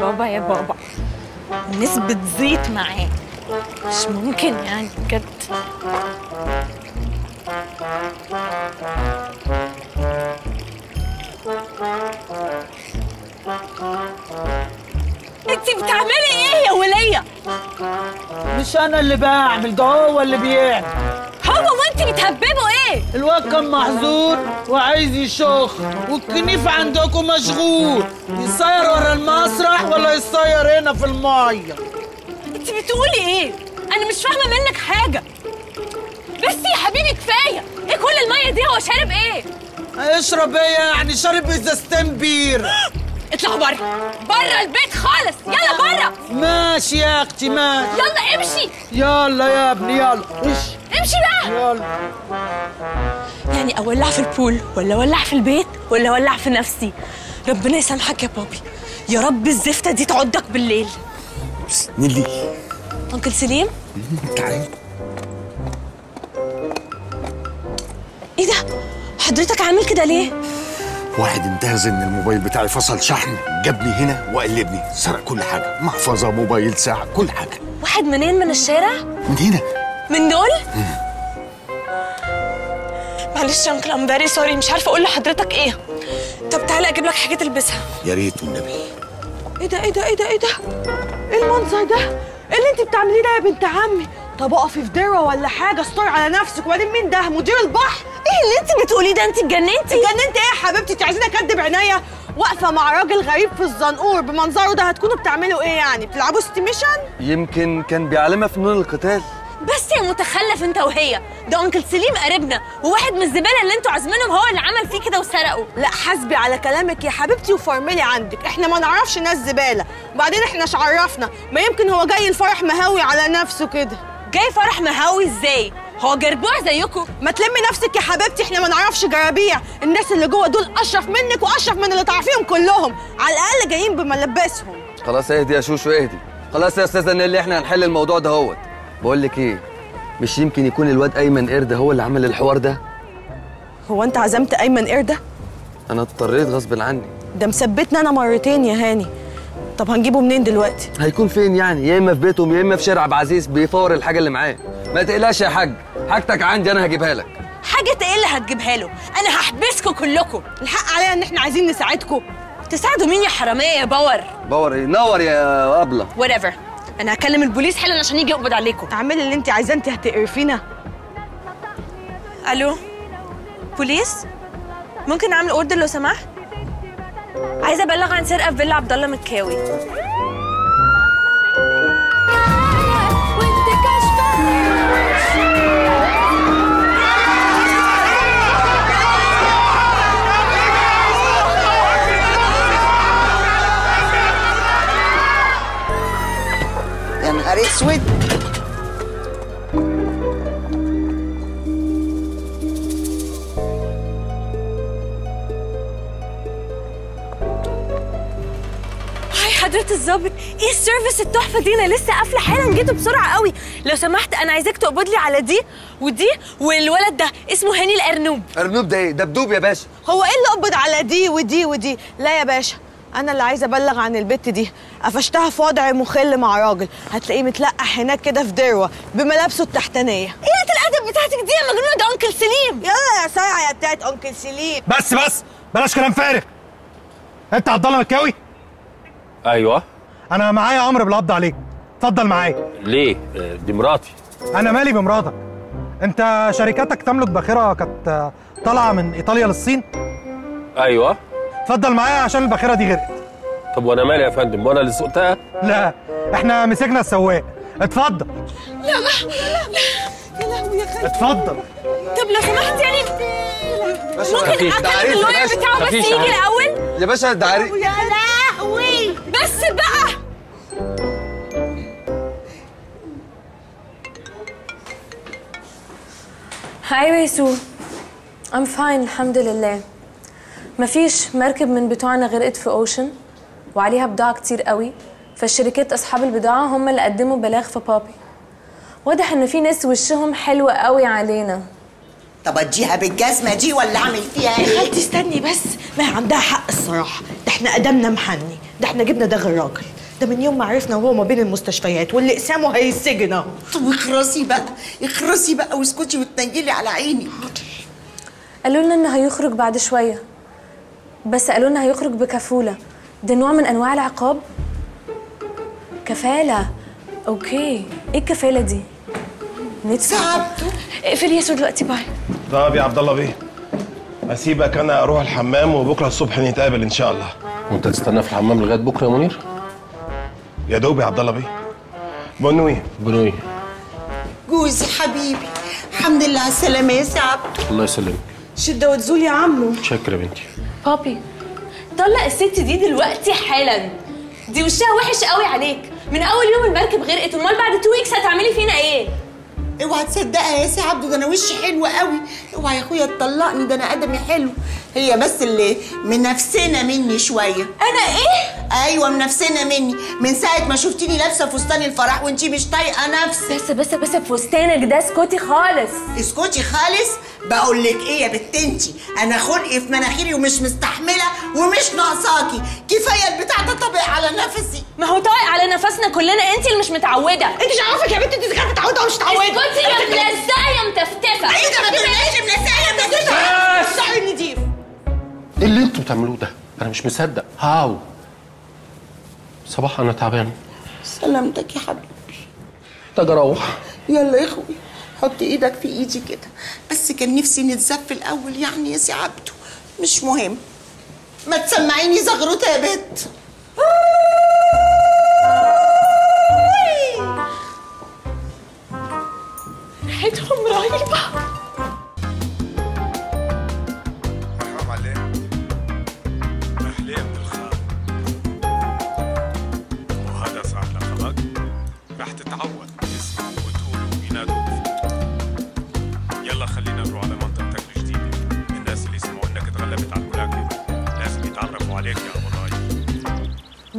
بابا يا بابا. الناس بتزيط معاه مش ممكن يعني بجد. انت بتعملي إيه يا ولية؟ مش أنا اللي بعمل ده هو اللي بيعمل. بتهببوا إيه؟ الواد كان محظور وعايز يشخ والكنيف عندكم مشغول. يصير ورا المسرح ولا يصير هنا في المية؟ انت بتقولي إيه؟ أنا مش فاهمة منك حاجة. بس يا حبيبي كفاية. إيه كل المية دي؟ هو شارب إيه؟ هيشرب إيه يعني؟ شارب ازازتين بير. اطلعوا بره. بره البيت خالص. يلا بره. ماشي يا أختي ماشي. يلا امشي. يلا يا ابني يلا. إيش؟ امشي بقى. يلا. يعني أولع في البول ولا أولع في البيت ولا أولع في نفسي؟ ربنا يسامحك يا بابي. يا رب الزفته دي تعضك بالليل. نيلي. أنكل سليم. تعالي. إيه ده؟ حضرتك عامل كده ليه؟ واحد انتهز إن الموبايل بتاعي فصل شحن جابني هنا وقلبني سرق كل حاجة محفظة موبايل ساعة كل حاجة. واحد منين من الشارع؟ من هنا. من دول؟ معلش يا uncle I'm very sorry مش عارفة أقول لحضرتك إيه. طب تعالى أجيب لك حاجة تلبسها. يا ريت والنبي. إيه ده إيه ده إيه ده إيه ده؟ إيه المنظر ده؟ إيه اللي أنت بتعمليه ده يا بنت عمي؟ طب أقفي في دروة ولا حاجة؟ استري على نفسك. وبعدين مين ده؟ مدير البحر. إيه اللي أنت بتقوليه ده؟ أنت اتجننتي؟ اتجننت إيه يا حبيبتي؟ أنت عايزين أكدب عينيا؟ واقفة مع راجل غريب في الزنقور بمنظره ده هتكونوا بتعملوا إيه يعني؟ بتلعبوا estimation يمكن كان بيعلمها فنون القتال. بس يا متخلف انت وهي. ده انكل سليم قريبنا وواحد من الزبالة اللي أنتوا عازمينهم هو اللي عمل فيه كده وسرقه. لا حاسبي على كلامك يا حبيبتي وفرملي عندك. إحنا ما نعرفش ناس زبالة. وبعدين إحنا مش عرفنا ما يمكن هو جاي الفرح مهاوي على نفسه كده. جاي فرح مهاوي إزاي؟ هو جربوع زيكم؟ ما تلمي نفسك يا حبيبتي إحنا ما نعرفش جرابيع. الناس اللي جوه دول اشرف منك واشرف من اللي تعرفيهم كلهم. على الأقل جايين بملبسهم. خلاص اهدي يا شوشو اهدي. خلاص يا أستاذة نيلي إحنا هنحل الموضوع ده هوت. بقول لك إيه؟ مش يمكن يكون الواد أيمن قرد هو اللي عمل الحوار ده؟ هو أنت عزمت أيمن قرده؟ أنا اضطريت غصب عني. ده مثبتنا أنا مرتين يا هاني. طب هنجيبه منين دلوقتي؟ هيكون فين يعني؟ يا إما في بيتهم يا إما في شارع عبد العزيز بيفور الحاجة اللي معاه. ما تقلقش يا حاج حاجتك عندي أنا هجيبها لك. حاجة إيه اللي هتجيبها له. أنا هحبسكم كلكم. الحق علينا إن إحنا عايزين نساعدكم تساعدوا مين يا حرامية يا باور؟ باور إيه؟ نور يا أبلة. Whatever. أنا هكلم البوليس حالا عشان يجي يقبض عليكم. اعملي اللي انت عايزاه انت هتقرفينا. ألو؟ بوليس؟ ممكن أعمل order لو سمحت؟ عايزة أبلغ عن سرقة في فيلا عبد الله مكاوي. حضرة الظابط. إيه service التحفة دي؟ أنا لسه قافلة حالا جيتوا بسرعة قوي. لو سمحت أنا عايزاك تقبض لي على دي ودي والولد ده. اسمه هاني الارنوب أرنوب ده إيه؟ دبدوب يا باشا. هو إيه اللي قبض على دي ودي ودي؟ لا يا باشا أنا اللي عايزة أبلغ عن البت دي. قفشتها في وضع مخل مع راجل. هتلاقيه متلقح هناك كده في دروة بملابسه التحتانية. إيه الأدب بتاعتك دي يا مجنونة ده أنكل سليم. يلا يا ساعة يا بتاعت أنكل سليم. بس بس بلاش كلام فارغ. أنت عبد الله مكاوي؟ أيوه. أنا معايا أمر بالقبض عليك. اتفضل معايا. ليه؟ آه، دي مراتي. أنا مالي بمراتك؟ أنت شركتك تملك باخرة كانت طالعة من إيطاليا للصين؟ أيوه. اتفضل معايا عشان الباخرة دي غرقت. طب وأنا مالي يا فندم؟ وأنا اللي سوقتها لا إحنا مسكنا السواق. اتفضل. يا لهوي يا خالد اتفضل. طب لو سمحت يعني ممكن اكلم يا اللوير. بتاعه بس يجي. الأول؟ يا باشا ده عريق أيوه يا سو I'm fine الحمد لله. مفيش مركب من بتوعنا غرقت في اوشن وعليها بضاعة كتير قوي. فالشركات أصحاب البضاعة هم اللي قدموا بلاغ في بابي واضح إن في ناس وشهم حلو قوي علينا. طب أديها بالجزمة دي ولا أعمل فيها يا إيه خالتي استني بس. ما هي عندها حق الصراحة. ده إحنا قدمنا محني. ده إحنا جبنا ده غير راجل ده من يوم ما عرفنا وهو ما بين المستشفيات واللي اقسامه هيسجن أهو. طب اخرسي بقى اخرسي بقى واسكتي وتنجلي على عيني. قالوا لنا انه هيخرج بعد شوية. بس قالوا لنا هيخرج بكفولة. ده نوع من أنواع العقاب. كفالة. okay. إيه الكفالة دي؟ ندفع. اقفلي يا سو دلوقتي bye. طب يا عبد الله بيه. أسيبك أنا أروح الحمام وبكرة الصبح نتقابل إن شاء الله. وأنت تستنى في الحمام لغاية بكرة يا منير؟ يا دوب يا عبد الله بيه. بنوي. بنوي. جوزي حبيبي الحمد لله على السلامة يا سي عبده الله يسلمك. شدة وتزول يا عمو. شكرا يا بنتي. بابي طلق الست دي دلوقتي حالا. دي وشها وحش قوي عليك. من أول يوم المركب غرقت أمال بعد two weeks هتعملي فينا إيه؟ اوعى تصدقها يا سي عبده ده أنا وشي حلو قوي. اوعى يا أخويا تطلقني ده أنا قدمي حلو. هي بس اللي منفسنه مني شوية. أنا إيه؟ أيوه منفسنه مني. من ساعة ما شفتيني لابسة فستان الفرح وانتي مش طايقة نفسك. بس بس بس بفستانك ده اسكتي خالص. اسكتي خالص؟ بقول لك إيه يا بت انتي؟ أنا خلقي في مناخيري ومش مستحملة ومش ناقصاكي. كفاية البتاع ده طبق على نفسي. ما هو طايق على نفسنا كلنا. انت اللي مش متعودة. انت مش عارفك يا بنت انت كانت متعودة ومش متعودة؟ اسكتي يا ملزقه يا متفتفة؟ إيه ده؟ ما تقوليش منسيه منسيه صحي نضيف. إيه اللي أنتوا بتعملوه ده؟ أنا مش مصدق. هاو صباح أنا تعبان. سلامتك يا حبيبي. محتاج أروح. يلا يا أخوي حط إيدك في إيدي كده. بس كان نفسي نتزف الأول يعني يا سي عبده مش مهم. ما تسمعيني زغروطه يا بت. ريحتهم رهيبة.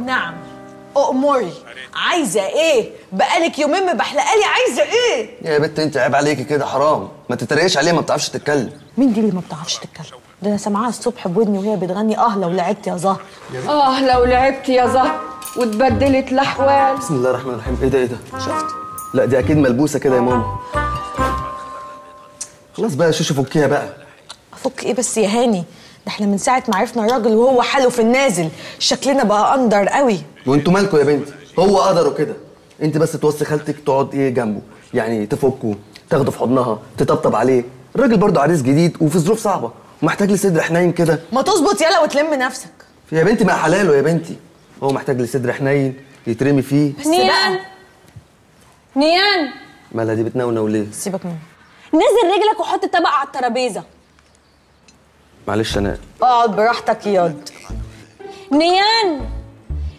نعم. أأمري عايزة إيه؟ بقالك يومين مبحلقالي عايزة إيه؟ يا بنت أنت عيب عليكي كده حرام. ما تتريقش عليه ما بتعرفش تتكلم. مين دي اللي ما بتعرفش تتكلم؟ ده أنا سامعاها الصبح بودني وهي بتغني أه لو لعبت يا زهر. آه لو لعبت يا زهر. واتبدلت الاحوال بسم الله الرحمن الرحيم. إيه ده إيه ده؟ شفت؟ لا دي أكيد ملبوسة كده يا ماما. خلاص بقى يا شوشو فكيها بقى. أفك إيه بس يا هاني؟ ده إحنا من ساعة ما عرفنا الراجل وهو حاله في النازل شكلنا بقى أندر قوي. وانتوا مالكوا يا بنتي؟ هو قدره كده. انت بس توصي خالتك تقعد إيه جنبه؟ يعني تفكه تاخده في حضنها تطبطب عليه. الراجل برضه عريس جديد وفي ظروف صعبة. ومحتاج لصدر حنين كده. ما تظبط يلا وتلم نفسك. يا بنتي ما حلاله يا بنتي. هو محتاج لصدر حنين يترمي فيه. نيان! نيان! مالها دي بتنونو ليه؟ سيبك منه نزل رجلك وحط طبق على الترابيزة. معلش أنا اقعد براحتك ياض نيان!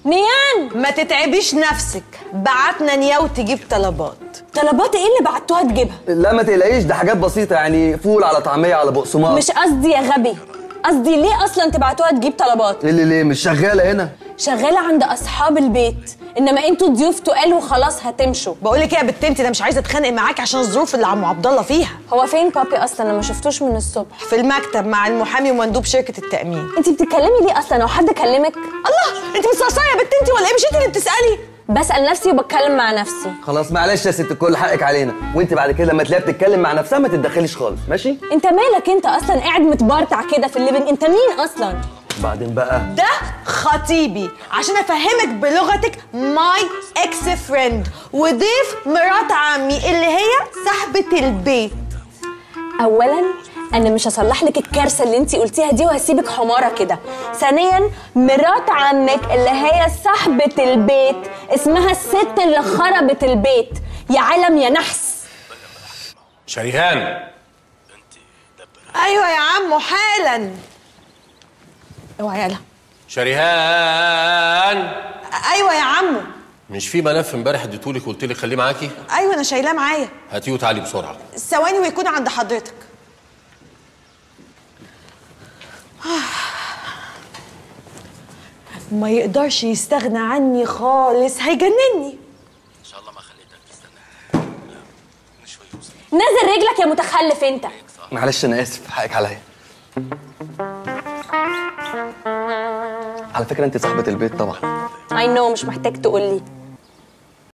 نيان! ما تتعبيش نفسك. بعتنا نياو تجيب طلبات. طلبات إيه اللي بعتوها تجيبها؟ لا ما تقلقيش ده حاجات بسيطة يعني فول على طعمية على بقسماط. مش قصدي يا غبي. قصدي ليه أصلا تبعتوها تجيب طلبات؟ إيه اللي ليه؟ مش شغالة هنا. شغالة عند أصحاب البيت. إنما أنتوا ضيوف تقال وخلاص هتمشوا. بقول لك إيه يا بت انت أنا مش عايزة أتخانق معاك عشان الظروف اللي عم عبد الله فيها. هو فين بابي أصلا أنا ما شفتوش من الصبح؟ في المكتب مع المحامي ومندوب شركة التأمين. انت بتتكلمي ليه أصلا؟ هو حد كلمك الله! انت مستقصيه يا بت انت ولا إيه؟ مش انت اللي بتسألي؟ بسأل نفسي وبتكلم مع نفسي. خلاص معلش يا ست الكل حقك علينا. وانت بعد كده لما تلاقيها بتتكلم مع نفسها ما تتدخليش خالص. ماشي؟ انت مالك انت أصلا؟ قاعد متبرطع كده في ال living انت مين أصلا؟ بعدين بقى؟ ده خطيبي. عشان افهمك بلغتك my ex friend وضيف مرات عمي اللي هي صاحبة البيت. اولا أنا مش هصلح لك الكارثة اللي انت قلتيها دي وهسيبك حمارة كده. ثانيا مرات عمك اللي هي صاحبة البيت اسمها الست اللي خربت البيت. يا علم يا نحس. شريهان. أيوه يا عمو حالا. اوعى يلا. شريهان. أيوه يا عمو. مش في ملف امبارح اديتهولك قلت لك خليه معاكي؟ أيوه أنا شايلاه معايا. هاتيه وتعالي بسرعة. ثواني ويكون عند حضرتك. ما يقدرش يستغنى عني خالص هيجنني. نزل رجلك يا متخلف انت. معلش أنا آسف. حقك عليا. على فكرة أنت صاحبة البيت طبعا. اي نو مش محتاج تقولي.